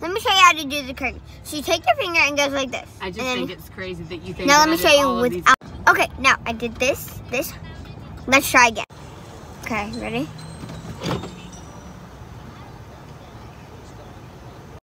let me show you how to do the curtain. So you take your finger and goes like this. I just think it's crazy that you think Now let me show you without. Okay, now I did this, this. Let's try again. Okay, ready?